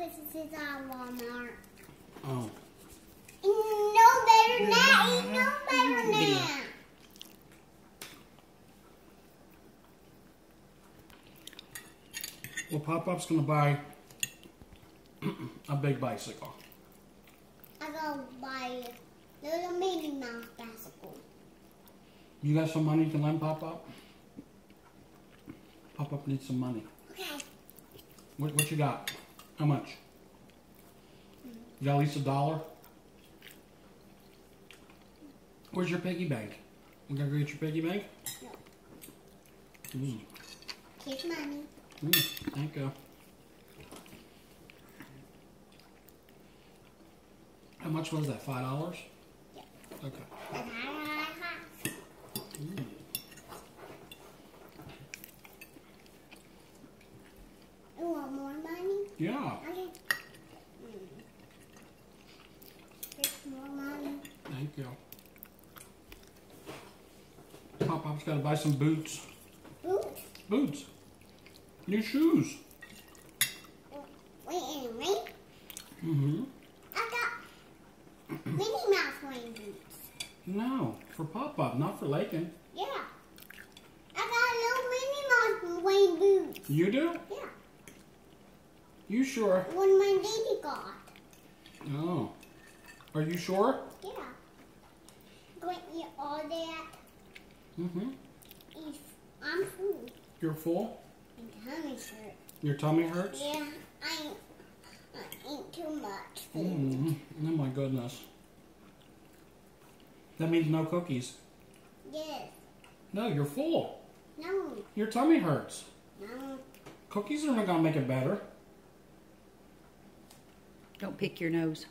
Christmas at Walmart. Oh. No better that. Ain't no better than that. Well, Pop Pop's gonna buy a big bicycle. I gotta buy a little Minnie Mouse bicycle. You got some money to lend Pop Pop? Pop Pop needs some money. Okay. What, what you got? How much? You got at least a dollar? Where's your piggy bank? You gonna go get your piggy bank? No. Mm, Here's money. mm, thank you. How much was that? Five dollars? Yeah. Okay. And I have. Mm. You want more money? Yeah, Okay. Here's more money. thank you. Pop Pop's gotta buy some boots. Boots. Boots. New shoes. Wait, wait. Mm-hmm. I got Minnie Mouse wearing boots. No, for Pop Pop, not for Laiken. Yeah. I got a little Minnie Mouse wearing boots. You do? Yeah. You sure? One my baby got. Oh. Are you sure? Yeah. Going to eat all that. Mm-hmm. If I'm full. You're full? And tummy shirt. Your tummy hurts? Yeah, I ain't, I ain't too much food. Mm. Oh my goodness. That means no cookies. Yes. No, you're full. No. Your tummy hurts. No. Cookies are not gonna make it better. Pick your nose.